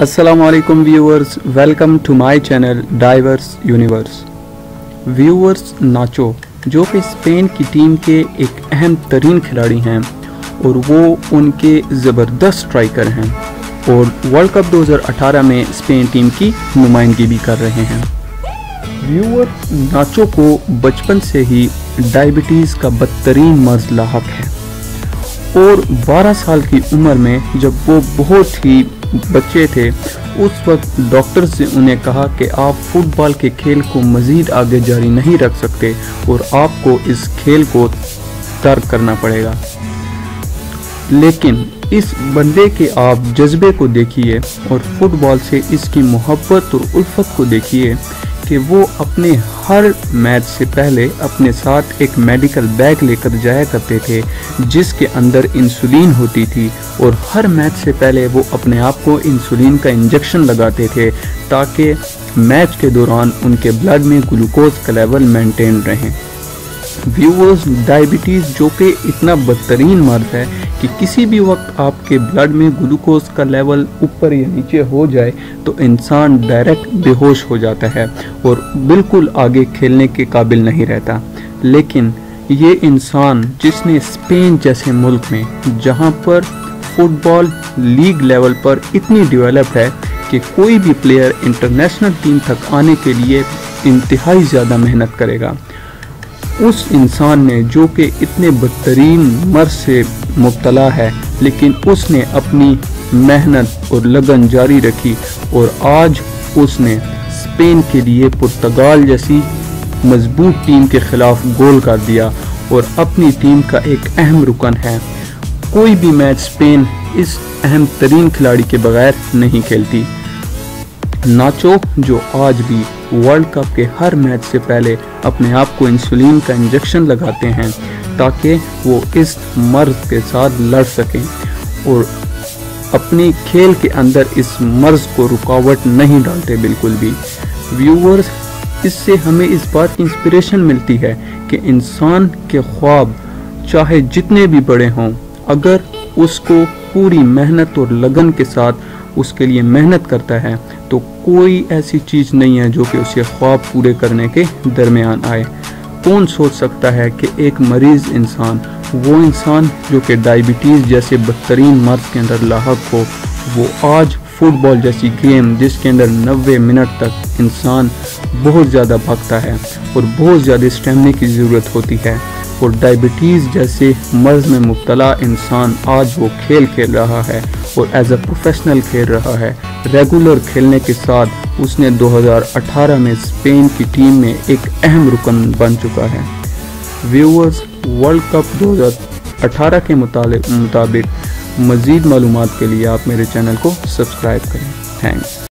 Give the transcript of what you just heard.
السلام علیکم viewers welcome to my channel diverse universe viewers ناچو جو کہ اسپین کی ٹیم کے ایک اہم ترین کھلاڑی ہیں اور وہ ان کے زبردست اسٹرائکر ہیں اور ورلڈ کپ دو ہزار اٹھارہ میں اسپین ٹیم کی نمائندگی بھی کر رہے ہیں۔ ویور ناچو کو بچپن سے ہی ڈائبٹیز کا بدترین مرض لاحق ہے۔ اور بارہ سال کی عمر میں جب وہ بہت ہی بچے تھے، اس وقت ڈاکٹر سے انہیں کہا کہ آپ فٹ بال کے کھیل کو مزید آگے جاری نہیں رکھ سکتے اور آپ کو اس کھیل کو ترک کرنا پڑے گا۔ لیکن اس بندے کے آپ جذبے کو دیکھیے اور فٹ بال سے اس کی محبت اور الفت کو دیکھیے کہ وہ اپنے ہر میچ سے پہلے اپنے ساتھ ایک میڈیکل بیگ لے کر جایا کرتے تھے، جس کے اندر انسولین ہوتی تھی۔ اور ہر میچ سے پہلے وہ اپنے آپ کو انسولین کا انجیکشن لگاتے تھے تاکہ میچ کے دوران ان کے بلڈ میں گلوکوز کا لیول مینٹین رہیں ویورز ڈائبٹیز جو کہ اتنا بدترین مرض ہے کہ کسی بھی وقت آپ کے بلڈ میں گلوکوز کا لیول اوپر یا نیچے ہو جائے تو انسان ڈائریکٹ بے ہوش ہو جاتا ہے اور بالکل آگے کھیلنے کے قابل نہیں رہتا۔ لیکن یہ انسان جس نے اسپین جیسے ملک میں، جہاں پر فٹ بال لیگ لیول پر اتنی ڈیولپ ہے کہ کوئی بھی پلیئر انٹرنیشنل ٹیم تک آنے کے لیے انتہائی زیادہ محنت کرے گا۔ اس انسان نے جو کہ اتنے بدترین مرض سے مبتلا ہے، لیکن اس نے اپنی محنت اور لگن جاری رکھی اور آج اس نے اسپین کے لیے پرتگال جیسی مضبوط ٹیم کے خلاف گول کر دیا اور اپنی ٹیم کا ایک اہم رکن ہے۔ کوئی بھی میچ اسپین اس اہم ترین کھلاڑی کے بغیر نہیں کھیلتی۔ ناچو جو آج بھی ورلڈ کپ کے ہر میچ سے پہلے اپنے آپ کو انسولین کا انجیکشن لگاتے ہیں تاکہ وہ اس مرض کے ساتھ لڑ سکیں اور اپنی کھیل کے اندر اس مرض کو رکاوٹ نہیں ڈالتے بالکل بھی۔ ویورز اس سے ہمیں اس بات کی انسپریشن ملتی ہے کہ انسان کے خواب چاہے جتنے بھی بڑے ہوں، اگر اس کو پوری محنت اور لگن کے ساتھ اس کے لیے محنت کرتا ہے، تو کوئی ایسی چیز نہیں ہے جو کہ اسے خواب پورے کرنے کے درمیان آئے۔ کون سوچ سکتا ہے کہ ایک مریض انسان، وہ انسان جو کہ ڈائبٹیز جیسے بدترین مرض کے اندر لاحق ہو، وہ آج فٹ بال جیسی گیم جس کے اندر نوے منٹ تک انسان بہت زیادہ بھاگتا ہے اور بہت زیادہ اسٹیمنے کی ضرورت ہوتی ہے۔ اور ڈائبٹیز جیسے مرض میں مبتلا انسان آج وہ کھیل کھیل رہا ہے۔ اور ایز اے پروفیشنل کھیل رہا ہے۔ ریگولر کھیلنے کے ساتھ اس نے دو ہزار اٹھارہ میں اسپین کی ٹیم میں ایک اہم رکن بن چکا ہے۔ ویورز ورلڈ کپ دو ہزار اٹھارہ کے مطابق مزید معلومات کے لیے آپ میرے چینل کو سبسکرائب کریں۔ تھینکس